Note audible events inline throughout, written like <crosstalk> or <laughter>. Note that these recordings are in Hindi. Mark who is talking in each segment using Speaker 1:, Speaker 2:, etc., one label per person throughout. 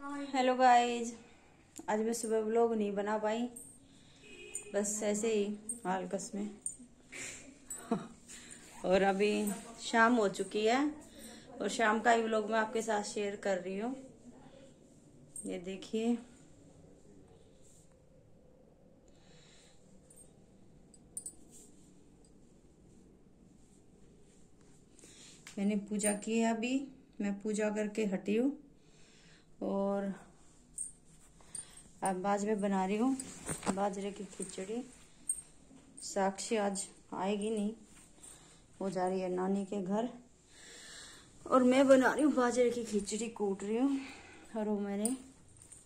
Speaker 1: हेलो गाइज़ आज मैं सुबह व्लॉग नहीं बना पाई। बस ऐसे ही हालकस में। और अभी शाम हो चुकी है। और शाम का ही व्लॉग मैं आपके साथ शेयर कर रही हूँ। ये देखिए। मैंने पूजा की है अभी। मैं पूजा करके हटी हूँ। और अब मैं बना रही हूँ बाजरे की खिचड़ी। साक्षी आज आएगी नहीं। वो जा रही है नानी के घर। और मैं बना रही हूँ बाजरे की खिचड़ी, कूट रही हूँ। और वो मैंने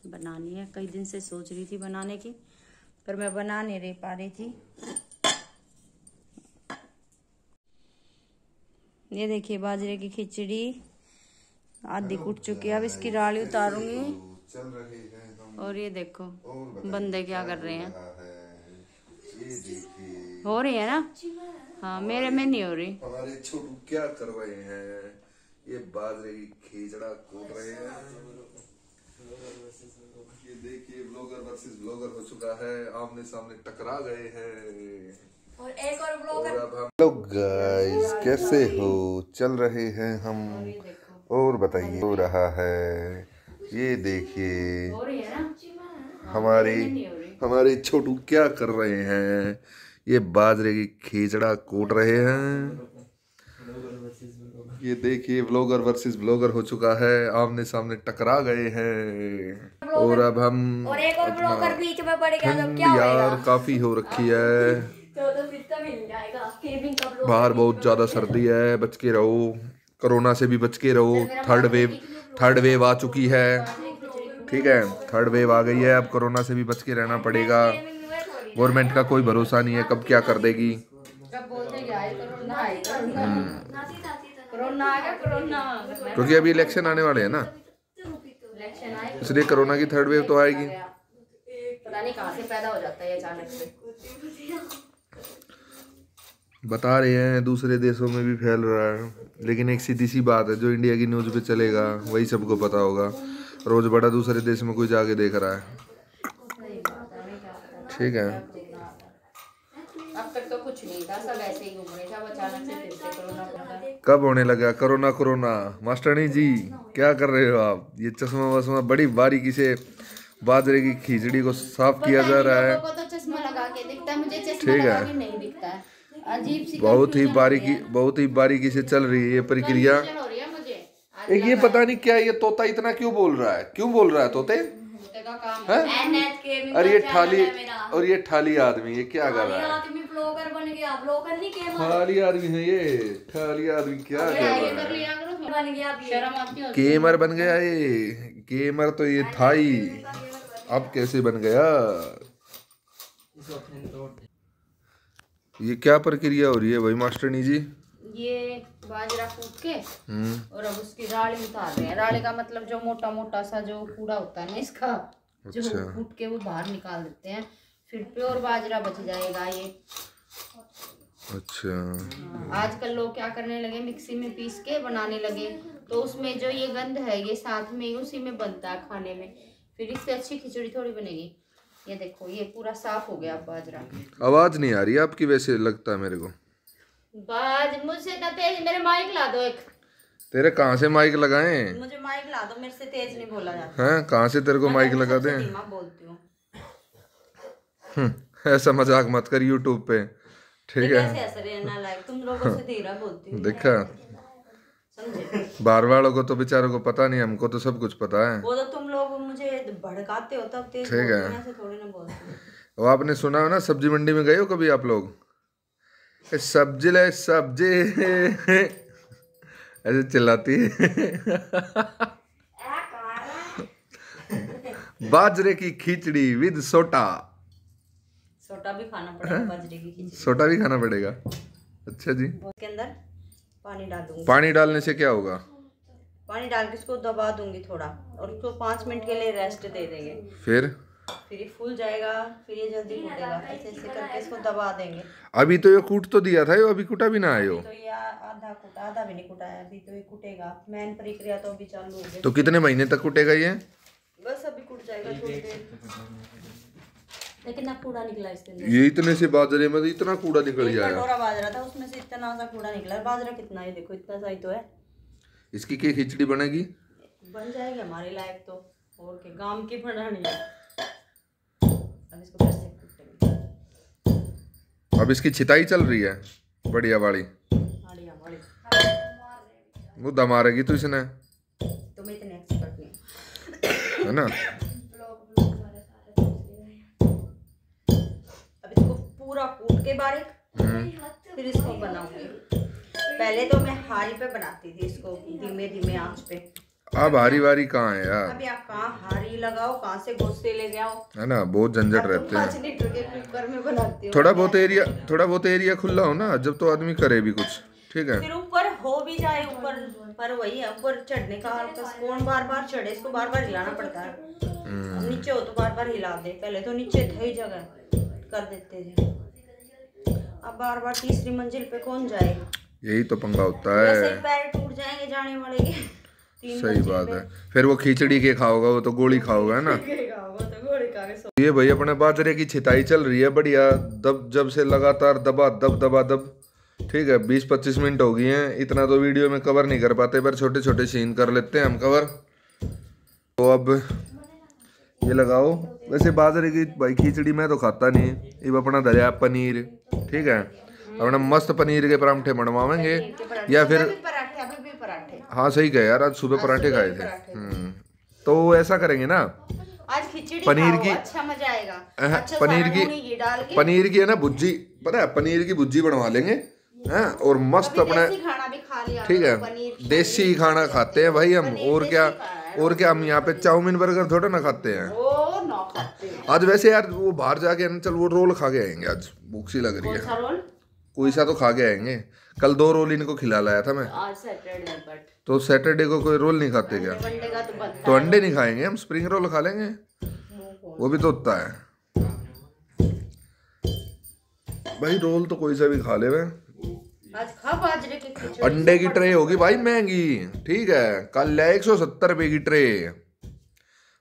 Speaker 1: बनानी है। कई दिन से सोच रही थी बनाने की, पर मैं बना नहीं रह, पा रही थी। ये देखिए बाजरे की खिचड़ी। आधी कुट चुकी है अब इसकी राली उतारूँगी।
Speaker 2: चल रहे हैं
Speaker 1: और ये देखो बंदे क्या कर रहे हैं।
Speaker 2: है ये देखिए।
Speaker 1: हो रही है ना? हाँ मेरे में नहीं हो रही।
Speaker 2: हमारे छोटू क्या कर रहे हैं? ये बाजरे की खींचड़ा कूट रहे हैं। ये देखिए ब्लॉगर वर्सेस ब्लॉगर हो चुका है। आमने सामने टकरा गए हैं।
Speaker 3: और एक और ब्लॉग
Speaker 2: और अब हम हेलो गाइस कैसे हो? चल रहे हैं हम। और बताइए। हो रहा है। ये देखिए। हमारे हमारे छोटू क्या कर रहे हैं? ये बाजरे की खींचड़ा कूट रहे हैं। ये देखिए ब्लॉगर वर्सेस ब्लॉगर हो चुका है। आमने सामने टकरा गए हैं। और अब हम
Speaker 3: और एक और ब्लॉगर बीच में पड़ गया तो क्या
Speaker 2: यार काफ़ी हो रखी है।
Speaker 3: तो तो फिर तो मिल जाएगा।
Speaker 2: बाहर बहुत ज़्यादा सर्दी है बच के रहो। कोरोना से भी बच के रहो। थर्ड वेव थर्ड वेव आ चुकी है। ठीक है थर्ड वेव आ गई है। अब कोरोना से भी बच के रहना पड़ेगा। गवर्नमेंट का कोई भरोसा नहीं है कब क्या कर देगी?
Speaker 1: हैं गया कोरोना।
Speaker 2: क्योंकि अभी इलेक्शन आने वाले हैं ना। इसलिए कोरोना की थर्ड वेव तो आएगी।
Speaker 1: पता नहीं कहाँ से पैदा हो जाता है अचानक से।
Speaker 2: बता रहे हैं दूसरे देशों में भी फैल रहा है। लेकिन एक सीधी सी बात है जो इंडिया की न्यूज़ पे चलेगा वही सबको पता होगा। रोज बड़ा दूसरे देश में कोई जाके देख रहा है। ठीक है।
Speaker 1: अब तक तो कुछ नहीं था सब ऐसे ही घूम रहे थे। अचानक से फिर से कोरोना कोरोना
Speaker 2: कब होने लगा? Corona corona. मास्टरनी जी क्या कर रहे हो आप? ये चश्मा वश्मा बड़ी बारीकी से बाजरे की खिचड़ी को साफ़ किया जा रहा है।
Speaker 1: तो
Speaker 2: ठीक है।
Speaker 1: है अजीब सी
Speaker 2: बहुत ही बारीकी बहुत ही बारीकी से चल रही है ये प्रक्रिया।
Speaker 1: हो है
Speaker 2: एक ये पता नहीं क्या ये तोता इतना क्यों बोल रहा है? क्यों बोल रहा है तोते?
Speaker 1: कुत्ते का काम
Speaker 2: हैं? और ये ठाली और ये ठाली आदमी ये क्या कर रहा है?
Speaker 3: आदमी बन गया। ब्लॉगर नहीं केम
Speaker 2: ठाली आदमी है ये। ठाली आदमी क्या कर रहा है?
Speaker 1: लिया करो फिर।
Speaker 3: बन गया अभी।
Speaker 1: शर्म आती है।
Speaker 2: गेमर बन गया ये। गेमर तो ये था ही अब कैसे बन गया? ये क्या प्रक्रिया हो रही है भाई मास्टरनी जी?
Speaker 1: ये बाजरा कूट के
Speaker 2: हम्म।
Speaker 1: और अब उसकी राली उतार रहे हैं। राली का मतलब जो मोटा मोटा सा जो कूड़ा होता है ना इसका
Speaker 2: अच्छा। जो।
Speaker 1: कूट के वो बाहर निकाल देते हैं। फिर प्योर बाजरा बच जाएगा ये।
Speaker 2: अच्छा।
Speaker 1: आजकल लोग क्या करने लगे मिक्सी में पीस के बनाने लगे। तो उसमें जो ये गंध है ये साथ में ही उसी में बनता है खाने में। फिर इससे अच्छी खिचड़ी थोड़ी बनेगी। ये देखो ये पूरा साफ़ हो गया बाजरा
Speaker 2: आवाज़ नहीं आ रही आपकी वैसे लगता है मेरे को।
Speaker 1: बाज मुझसे ना तेज मेरे माइक ला दो एक।
Speaker 2: तेरे कहाँ से माइक लगाए?
Speaker 1: मुझे माइक ला दो मेरे से तेज नहीं बोला जाता।
Speaker 2: हैं कहाँ से तेरे को माइक लगा दें?
Speaker 1: धीमा बोलती हूँ।
Speaker 2: हम्म, ऐसा मज़ाक मत कर यूट्यूब पे। ठीक है।
Speaker 1: कैसे असर है ना लाइक तुम लोगों से धीरा बोलती हूँ।
Speaker 2: देखा।
Speaker 1: समझे?
Speaker 2: बाहर वालों को तो बेचारों को पता नहीं हमको तो सब कुछ पता है।
Speaker 1: वो तो तुम मुझे भड़काते हो तब तेज
Speaker 2: ठीक है।
Speaker 1: हूँ,
Speaker 2: वो आपने सुना हो ना सब्ज़ी मंडी में गए हो कभी आप लोग? सब्ज़ी ले सब्ज़ी। ऐसे चिल्लाती है। बाजरे की खिचड़ी विद सोटा।
Speaker 1: सोटा भी खाना पड़ेगा बाजरे की खिचड़ी।
Speaker 2: सोटा भी खाना पड़ेगा। अच्छा जी।
Speaker 1: उसके अंदर पानी डाल दूँगी।
Speaker 2: पानी डालने से क्या होगा?
Speaker 1: पानी डाल के इसको दबा दूँगी थोड़ा और उसको पाँच मिनट के लिए रेस्ट दे देंगे।
Speaker 2: फिर?
Speaker 1: फिर ये फूल जाएगा फिर ये जल्दी फूटेगा। ऐसे ऐसे करके इसको दबा देंगे।
Speaker 2: अभी तो ये कूट तो दिया था ये अभी कुटा भी ना आयो
Speaker 1: तो ये आधा कुटा आधा भी नहीं कुटा है अभी तो ये कुटेगा। मेन प्रक्रिया तो अभी चालू हो गई।
Speaker 2: तो कितने महीने तक कुटेगा ये?
Speaker 1: जाएगा थोड़ी देर। लेकिन ना कूड़ा निकला इसके
Speaker 2: ये इतने से बाजरे में तो इतना कूड़ा निकल
Speaker 1: एक
Speaker 2: जाएगा
Speaker 1: कटोरा बाजरा था उसमें से इतना सा कूड़ा निकला बाजरा कितना है देखो इतना सा ही तो है।
Speaker 2: इसकी क्या खिचड़ी बनेगी?
Speaker 1: बन जाएगी हमारे लायक तो। और के गाँव की बनानी है। अब इसको कैसे
Speaker 2: अब इसकी छिताई चल रही है बढ़िया वाली।
Speaker 1: हमारी
Speaker 2: मुद्दा मारेगी तो इसने।
Speaker 1: तुम इतने एक्सपर्ट नहीं
Speaker 2: है। ना?
Speaker 1: अब इसको पूरा कूट के बारीक फिर इसको बनाऊँगी। पहले तो मैं हारी पे बनाती थी इसको धीमे धीमे आँच पे।
Speaker 2: अब हारी वारी कहाँ है यार?
Speaker 1: अभी आप कहाँ हारी लगाओ कहाँ से गोश्ते लेके आओ।
Speaker 2: है ना बहुत झंझट रहते हैं। थोड़ा बहुत एरिया थोड़ा बहुत एरिया खुला हो ना जब तो आदमी करे भी कुछ ठीक है?
Speaker 1: फिर ऊपर हो भी जाए ऊपर पर वही है ऊपर चढ़ने का कौन बार बार चढ़े इसको बार बार हिलाना पड़ता है।
Speaker 2: हम्म।
Speaker 1: नीचे हो तो बार बार हिला दे पहले तो नीचे था जगह कर देते थे। अब बार बार तीसरी मंजिल पे कौन जाएगा
Speaker 2: यही तो पंगा होता
Speaker 1: है। टूट जाएँगे जाने वाले।
Speaker 2: सही बात है। फिर वो खिचड़ी के खाओगा वो तो गोली खाओगा है ना?
Speaker 1: तो
Speaker 2: ये भाई अपने बाजरे की छिताई चल रही है बढ़िया। दब जब से लगातार दबा दब दबा दब। ठीक है बीस पच्चीस मिनट हो गई हैं। इतना तो वीडियो में कवर नहीं कर पाते पर छोटे छोटे सीन कर लेते हैं हम कवर तो अब ये लगाओ। वैसे बाजरे की भाई खिचड़ी मैं तो खाता नहीं। ये अपना दरिया पनीर। ठीक है? अपना मस्त पनीर के परांठे बनवाएँगे या फिर हाँ सही कहे यार आज सुबह पराठे खाए थे। हम्म। तो ऐसा करेंगे ना
Speaker 1: आज खिचड़ी
Speaker 2: पनीर की-
Speaker 1: अच्छा मज़ा आएगा। अच्छा
Speaker 2: पनीर की-
Speaker 1: नूनी डाल के।
Speaker 2: पनीर की है ना भुज्जी पता है पनीर की भुज्जी बनवा लेंगे हैं और मस्त अपने ठीक है देसी खाना खाते हैं भाई हम और क्या और क्या हम यहाँ पे चाउमीन बर्गर थोड़ा ना खाते हैं।
Speaker 1: हैं।
Speaker 2: आज वैसे यार वो बाहर जाके चल वो रोल खा के आएँगे आज भूख सी लग रही है। कोई सा तो खा के आएँगे। कल दो रोल इनको खिला लाया था मैं।
Speaker 1: आज सैटरडे बट
Speaker 2: तो सैटरडे को कोई रोल नहीं खाते क्या?
Speaker 1: तो
Speaker 2: तो अंडे नहीं खाएँगे? हम स्प्रिंग रोल खा लेंगे। वो भी तो होता है। भाई रोल तो कोई सा भी खा ले
Speaker 1: खिचड़ी।
Speaker 2: अंडे की ट्रे होगी भाई महँगी। ठीक है। कल है एक सौ सत्तर रुपए की ट्रे।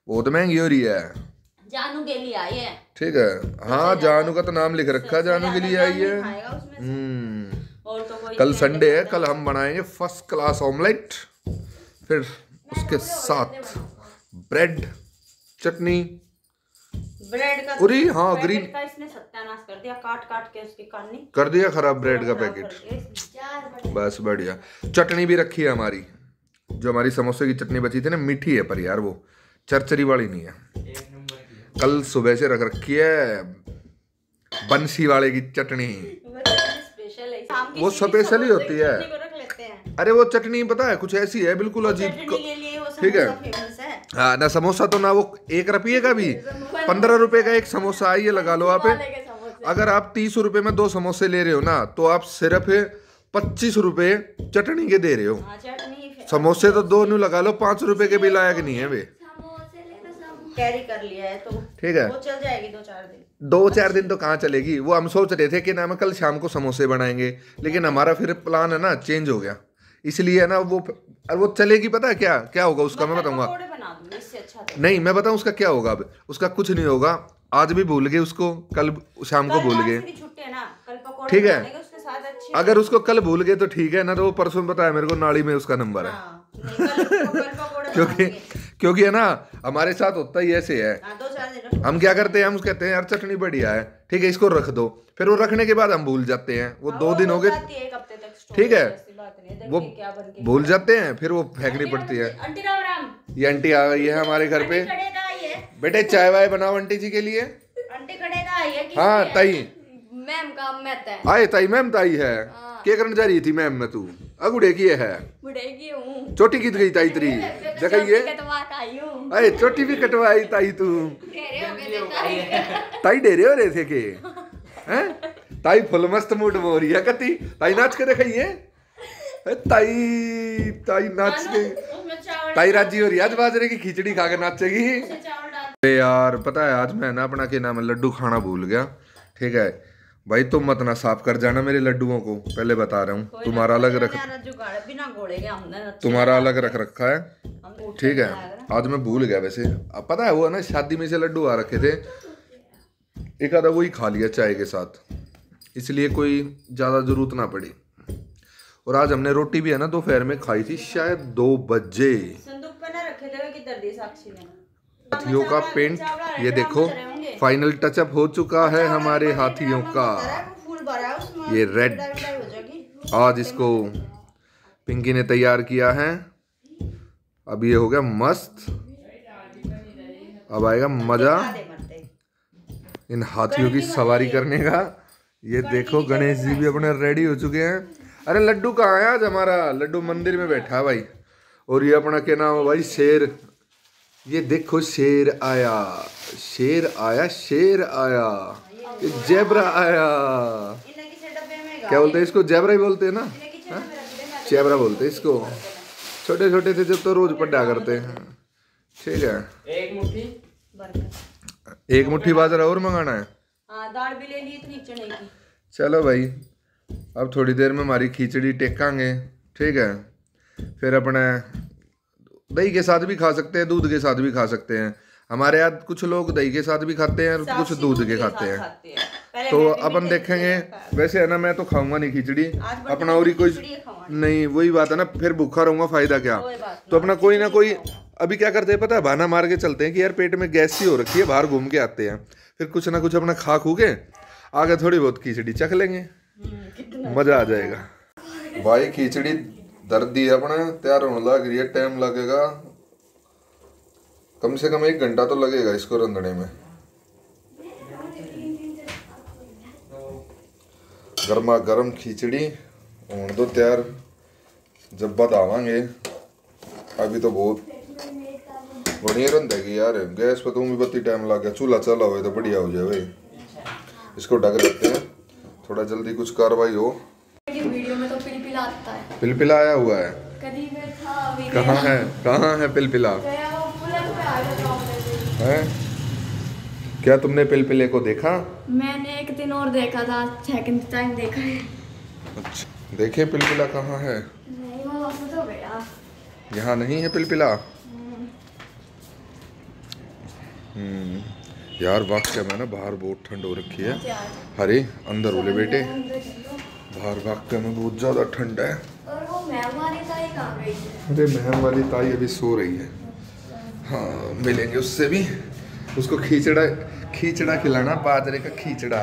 Speaker 2: बहुत महँगी हो रही है।
Speaker 1: जानू के लिए आई है।
Speaker 2: ठीक है। हाँ जानू का तो नाम लिख रखा है जानू के लिए आई है। हम्म।
Speaker 1: और तो
Speaker 2: कल संडे है कल हम बनाएँगे फ़र्स्ट क्लास ऑमलेट फिर उसके साथ ब्रेड चटनी।
Speaker 1: ब्रेड का
Speaker 2: उरी, हाँ, ग्रीन-
Speaker 1: का इसने सत्यानाश कर दिया काट काट के उसकी काटनी
Speaker 2: कर दिया खराब ब्रेड का पैकेट बस बढ़िया। चटनी भी रखी है हमारी। जो हमारी समोसे की चटनी बची थी ना मीठी है पर यार वो चरचरी वाली नहीं है। कल सुबह से रख रखी है बंसी वाले की चटनी।
Speaker 1: वो स्पेशल है।
Speaker 2: ही होती है। अरे वो चटनी पता है कुछ ऐसी है बिल्कुल अजीब ठीक है।
Speaker 1: है।
Speaker 2: ना समोसा तो ना वो एक रुपये का भी पंद्रह रुपए का एक समोसा आइए लगा लो आप। अगर आप तीस रुपए में दो समोसे ले रहे हो ना तो आप सिर्फ़ पच्चीस रुपए चटनी के दे रहे हो।
Speaker 1: हाँ
Speaker 2: समोसे तो दो लगा लो पाँच रुपए के भी लायक नहीं है वे।
Speaker 1: कैरी कर लिया है तो
Speaker 2: ठीक है।
Speaker 1: वो चल जाएगी दो चार दिन।
Speaker 2: दो चार दिन तो कहाँ चलेगी? वो हम सोच रहे थे कि ना हम कल शाम को समोसे बनाएँगे लेकिन हमारा फिर प्लान है ना चेंज हो गया। इसलिए ना वो और वो चलेगी पता है क्या? क्या होगा उसका? मैं बताऊँगा।
Speaker 1: अच्छा तो।
Speaker 2: नहीं मैं बताऊँ उसका क्या होगा अब? उसका कुछ नहीं होगा। आज भी भूल गए उसको कल शाम को भूल गए। ठीक है। अगर उसको कल भूल गए तो ठीक है ना तो वो परसों बताया मेरे को नाड़ी में उसका नंबर है।
Speaker 1: हाँ, <laughs>
Speaker 2: क्योंकि। क्योंकि है ना हमारे साथ होता ही ऐसे है।
Speaker 1: हाँ
Speaker 2: हम क्या करते हैं हम कहते हैं यार चटनी बढ़िया है। ठीक है इसको रख दो। फिर वो रखने के बाद हम भूल जाते हैं। वो दो दिन हो गए।
Speaker 1: है
Speaker 2: ठीक है।
Speaker 1: है,
Speaker 2: वो भूल जाते हैं फिर वो फेंकनी पड़ती है। ये आंटी आ गई है हमारे घर पे।
Speaker 1: है?
Speaker 2: बेटे चाय वाय बनाओ आंटी जी के लिए।
Speaker 1: है?
Speaker 2: हाँ ताई।
Speaker 3: मैम का है।
Speaker 2: आए ताई मैम ताई है। क्या करने जा रही थी मैम में तू? अगुड़े की है
Speaker 3: बुढ़ेगी हूँ
Speaker 2: चोटी की गई ताई तेरी
Speaker 3: के आई
Speaker 2: अरे चोटी भी कटवाई ताई तू।
Speaker 3: हो
Speaker 2: ताई। डेरे हो रहे थे के? हैं? ताई फुल मस्त मूड में हो रही है कती ताई नाच के दिखाइए ए, ताई ताई नाच के। ताई राज़ी हो रही है आज बाजरे की खिचड़ी खा के नाचेगी? अरे यार पता है आज मैं ना अपना के नाम लड्डू खाना भूल गया। ठीक है भाई तुम मत ना साफ़ कर जाना मेरे लड्डुओं को। पहले बता रहा हूँ तुम्हारा अलग रख तुम्हारा अलग रख रखा है। ठीक है आज मैं भूल गया वैसे। अब पता है वो है ना शादी में से लड्डू आ रखे थे। एक आधा वही खा लिया चाय के साथ। इसलिए कोई ज़्यादा ज़रूरत ना पड़ी। और आज हमने रोटी भी है ना दोपहर में खाई थी शायद दो बजे। हाथियों का पेंट ये देखो। फाइनल टचअप हो चुका है हमारे हाथियों का। ये रेड आज इसको पिंकी ने तैयार किया है। अब ये हो गया मस्त। अब आएगा मज़ा इन हाथियों की सवारी करने का। ये देखो गणेश जी भी अपने रेडी हो चुके हैं। अरे लड्डू कहाँ है आज हमारा? लड्डू मंदिर में बैठा है भाई। और ये अपना क्या नाम है भाई? शेर। ये देखो शेर आया शेर आया शेर आया ये जेबरा आया। क्या बोलते हैं इसको? जेबरा ही बोलते हैं ना? हाँ? जेबरा बोलते हैं इसको। छोटे छोटे थे जब तो रोज पड्डा करते हैं। ठीक है।
Speaker 4: एक मुट्ठी।
Speaker 2: एक मुट्ठी बाजरा और मंगाना है?
Speaker 1: हाँ दाल भी ले ली इतनी चने की।
Speaker 2: चलो भाई अब थोड़ी देर में हमारी खिचड़ी टेकांगे। ठीक है। फिर अपने दही के साथ भी खा सकते हैं दूध के साथ भी खा सकते हैं। हमारे यहाँ कुछ लोग दही के साथ भी खाते हैं और कुछ दूध के खाते हैं।
Speaker 1: खाते हैं।
Speaker 2: तो अपन देखेंगे वैसे है ना मैं तो खाऊँगा नहीं खिचड़ी। अपना और ही कोई नहीं वही बात है ना फिर भूखा रहूँगा फ़ायदा क्या? तो अपना कोई ना कोई अभी क्या करते हैं पता है बहाना मार के चलते हैं कि यार पेट में गैस सी हो रखी है बाहर घूम के आते हैं। फिर कुछ ना कुछ अपना खा खू के आगे थोड़ी बहुत खिचड़ी चख लेंगे। मज़ा आ जाएगा। भाई खिचड़ी दर्द अपने, तैयार होने लग रही है टाइम लगेगा। कम से कम एक घंटा तो लगेगा इसको रंधने में। गर्मा गर्म खिचड़ी, होने दो तैयार। जब बाद आवांगे अभी तो बहुत बढ़िया रंधेगी यार। गैस पे तो भी बत्ती टाइम लग गया, चूल्हा चला हुआ तो बढ़िया हो जाए भाई। इसको ढक देते हैं, थोड़ा जल्दी कुछ कार्रवाई हो।
Speaker 3: वीडियो में तो पिलपिला आता है।
Speaker 2: पिलपिला आया हुआ है।
Speaker 3: अभी
Speaker 2: कहाँ है? कहाँ है पिलपिला। है? क्या तुमने पिलपिले को देखा?
Speaker 3: मैंने एक दिन और देखा था सेकंड टाइम देखा है।
Speaker 2: अच्छा देखे पिलपिला कहाँ है?
Speaker 3: नहीं वो हो गया।
Speaker 2: यहाँ नहीं है पिलपिला? हम्म। यार वाक्य में ना बाहर बहुत ठंड हो रखी है। अरे अंदर बोले बेटे। बाहर वाक्य में बहुत ज़्यादा ठंड है।
Speaker 3: और वो मैम वाली ताई कहाँ गई है?
Speaker 2: अरे महम वाली ताई अभी सो रही है। हाँ मिलेंगे उससे भी। उसको खींचड़ा खींचड़ा खिलाना बाजरे का खींचड़ा।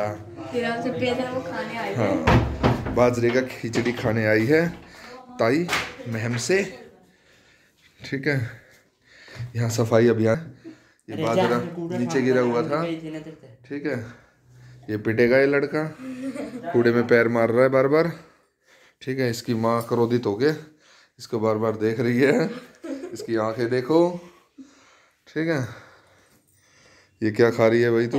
Speaker 2: हाँ। बाजरे का खिचड़ी खाने आई है ताई महम से। ठीक है। यहाँ सफ़ाई अभियान ये बाजरा नीचे गिरा हुआ था। ठीक है। ये पिटेगा ये लड़का। कूड़े में पैर मार रहा है बार बार ठीक है इसकी माँ क्रोधित हो गए। इसको बार बार देख रही है। इसकी आँखें देखो। ठीक है। ये क्या खा रही है भाई तू?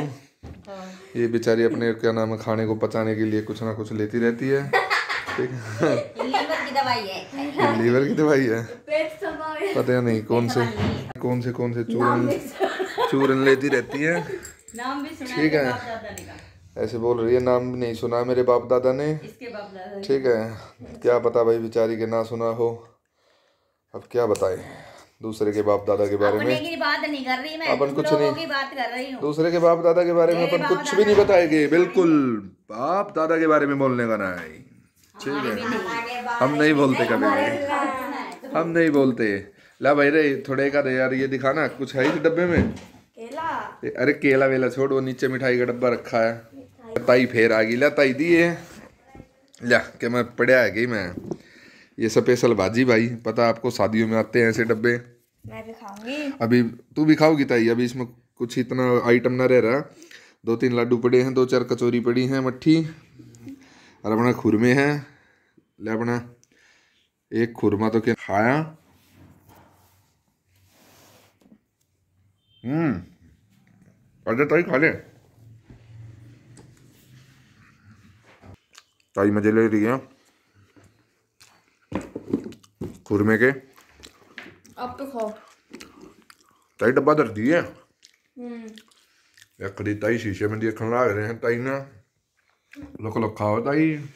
Speaker 2: ये बेचारी अपने क्या नाम है खाने को पचाने के लिए कुछ ना कुछ लेती रहती है। ठीक है।
Speaker 1: लीवर की दवाई है।
Speaker 2: लीवर की दवाई है। पता नहीं कौन से कौन से कौन से चूरन चूरन लेती रहती है।
Speaker 1: नाम भी सुना
Speaker 2: ठीक है। ऐसे बोल रही है नाम भी नहीं सुना मेरे बाप दादा ने।
Speaker 1: इसके बाप दादा
Speaker 2: ठीक है क्या पता भाई बेचारी के ना सुना हो। अब क्या बताए दूसरे के बाप दादा के बारे में।
Speaker 1: बात नहीं कर रही मैं
Speaker 2: अपन कुछ नहीं।
Speaker 1: बात कर रही हूँ।
Speaker 2: दूसरे के बाप दादा के बारे में अपन कुछ भी नहीं बताएँगे बिल्कुल। बाप दादा के बारे में बोलने का नहीं ठीक है हम नहीं बोलते कभी हम नहीं बोलते। ला भाई रे थोड़े का दे यार ये दिखाना कुछ है इस डब्बे में?
Speaker 3: केला।
Speaker 2: अरे केला वेला छोड़ वो नीचे मिठाई का डब्बा रखा है। ताई फेर आ गई। ला ताई दी है ला के मैं पढ़िया है गई मैं। ये स्पेशल भाजी भाई पता आपको शादियों में आते हैं ऐसे डब्बे?
Speaker 3: मैं भी खाऊँगी।
Speaker 2: अभी तू भी खाओगी ताई? अभी इसमें कुछ इतना आइटम ना रह रहा। दो तीन लड्डू पड़े हैं दो चार कचौरी पड़ी हैं मट्ठी। और अपना खुरमे हैं। ले अपना एक खुरमा तो क्या खाया? हम्म। अरे ताई खा ले। ताई मज़े ले रही है। खुरमे के।
Speaker 3: आप तो खाओ।
Speaker 2: ताई डब्बा धर दी है
Speaker 3: हम्म।
Speaker 2: एकड़ी ताई शीशे में देखने लग रहे हैं ताई ने। लुक लुक खाओ ताई।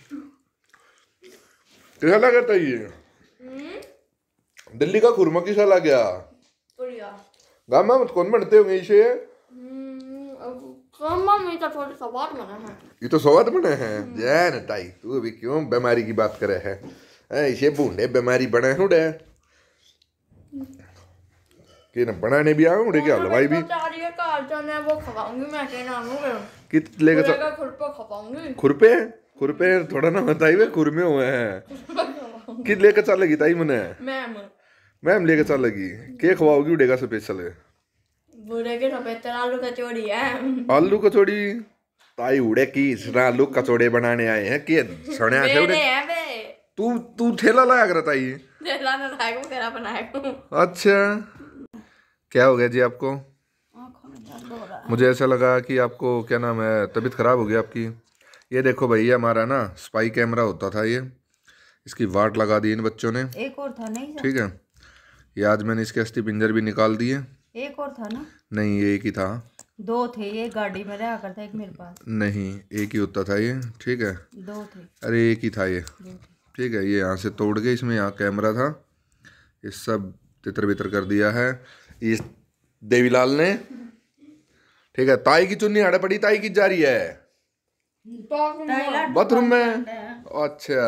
Speaker 2: कैसा लगा ताई हम्म। दिल्ली का खुरमा किसा लग गया? गामा कौन बनते होंगे इसे?
Speaker 3: हम्म। तो थोड़ी
Speaker 2: ये तो स्वाद बने हैं। जय न ताई तू अभी क्यों बीमारी की बात करे है? ऐ, इसे बूढ़े बीमारी बने हैं उड़े कि न बनाने भी आए उड़े क्या हलवाई भी?
Speaker 3: ये का
Speaker 2: चल
Speaker 3: पूरे खवाऊँगी।
Speaker 2: खुरपे? खुरपे थोड़ा ना बताई वे खुरमे हुए हैं। कित लेके चलेगी ताई मने
Speaker 3: मैम।
Speaker 2: मैम लेकर चल लगी। के खवाओगी उड़ेगा स्पेशल
Speaker 3: बुरे के सफ़ेद आलू कचौड़ी है।
Speaker 2: आलू कचौड़ी? ताई उड़े की इसरा आलू कचौड़े बनाने आए हैं के सने आसे उड़े?
Speaker 3: है
Speaker 2: तू तू ठेला लाया कर ताई?
Speaker 3: तेला ना लाए को तेरा बनाया
Speaker 2: अच्छा। क्या हो गया जी आपको? मुझे ऐसा लगा कि आपको क्या नाम है तबीयत खराब हो गई आपकी। ये देखो भैया हमारा ना स्पाई कैमरा होता था ये। इसकी वाट लगा दी इन बच्चों ने।
Speaker 1: एक और था नहीं
Speaker 2: ठीक है। ये आज मैंने इसके अस्थि पिंजर भी निकाल दिए।
Speaker 1: एक और था ना?
Speaker 2: नहीं ये एक ही था।
Speaker 1: दो थे ये गाड़ी में रहा करता एक मेरे पास।
Speaker 2: नहीं एक ही होता था ये ठीक है?
Speaker 1: दो थे।
Speaker 2: अरे एक ही था ये। ठीक है ये यहाँ से तोड़ के इसमें यहाँ कैमरा था। ये सब तितर बितर कर दिया है। इस देवीलाल ने। ठीक है ताई की चुन्नी हड़े पड़ी ताई की जा रही है। बाथरूम में। अच्छा।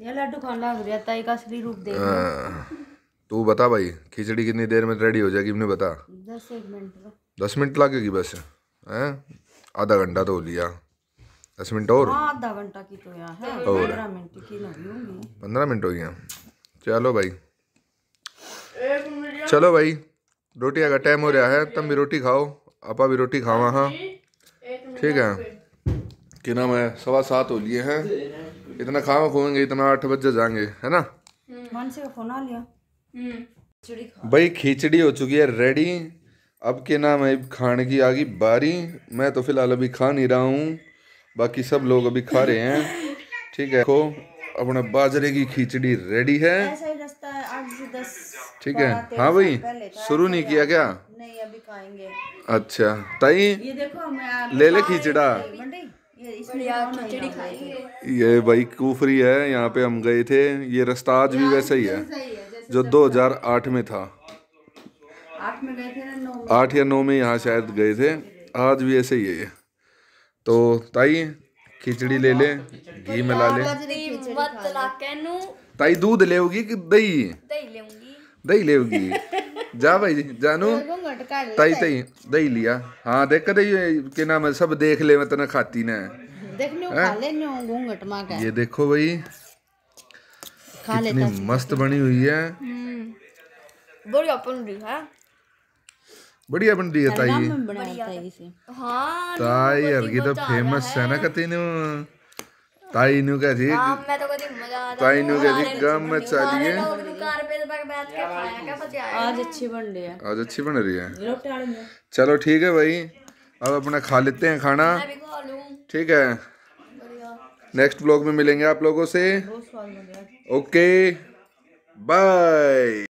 Speaker 1: ये लड्डू खाने लग गया ताई का असली रूप देख।
Speaker 2: तू बता भाई खिचड़ी कितनी देर में रेडी हो जाएगी मुझे बता।
Speaker 1: दस मिनट
Speaker 2: दस मिनट लगेगी बस हैं? आधा घंटा तो हो लिया। दस मिनट और?
Speaker 1: हाँ आधा घंटा की तो यहाँ है। पंद्रह मिनट की
Speaker 2: पंद्रह मिनट हो गया। चलो भाई। चलो भाई रोटी का टाइम हो रहा है तब भी रोटी खाओ आपा भी रोटी खावा हाँ। ठीक है। कि नाम है सवा सात हो लिए हैं। इतना खावा खोएँगे इतना आठ बजे जाएँगे है ना?
Speaker 1: मानसी का फ़ोन आ लिया।
Speaker 2: भाई खिचड़ी हो चुकी है रेडी अब के नाम है खाने की आ गई बारी। मैं तो फ़िलहाल अभी खा नहीं रहा हूँ। बाकी सब लोग अभी खा रहे हैं। ठीक है देखो अपने बाजरे की खिचड़ी रेडी है।
Speaker 1: ऐसा ही रास्ता है आठ से दस
Speaker 2: ठीक है। हाँ भाई शुरू नहीं किया क्या?
Speaker 1: नहीं अभी खाएँगे।
Speaker 2: अच्छा ताई?
Speaker 1: ये देखो मैं
Speaker 2: ले ले खिचड़ा।
Speaker 1: ये
Speaker 2: भाई कुफरी है यहाँ पे हम गए थे। ये रास्ता आज भी वैसा ही है। जो 2008 में था।
Speaker 1: आठ में गए थे ना नौ
Speaker 2: आठ या नौ में यहाँ शायद गए थे। आज भी ऐसे ही है तो ताई खिचड़ी ले ले घी मिला ले।
Speaker 3: ला।
Speaker 2: ताई दूध लेगी कि दही?
Speaker 3: दही लेऊँगी
Speaker 2: दही लेगी जा भाई जी जानू ताई ताई। दही लिया। हाँ देख कर दही के नाम है सब देख ले मैं तना खाती ना।
Speaker 1: देख लो खा ले नो के।
Speaker 2: ये देखो भाई
Speaker 1: खा ले
Speaker 2: कितनी मस्त बनी हुई है।
Speaker 3: बढ़िया बन रही है।
Speaker 2: बढ़िया बन रही है ताई।
Speaker 3: हाँ
Speaker 2: ताई हर की तो फ़ेमस है ना कती नु ताई नु कह थी
Speaker 3: हाँ मैं तो कभी मज़ा आता
Speaker 2: ताई नु कह थी गम में चलिए
Speaker 3: है।
Speaker 1: आज अच्छी बन रही है।
Speaker 2: आज अच्छी बन रही है। चलो ठीक है भाई अब अपना खा लेते हैं खाना। ठीक है। नेक्स्ट ब्लॉग में मिलेंगे आप लोगों से।
Speaker 1: बहुत स्वाद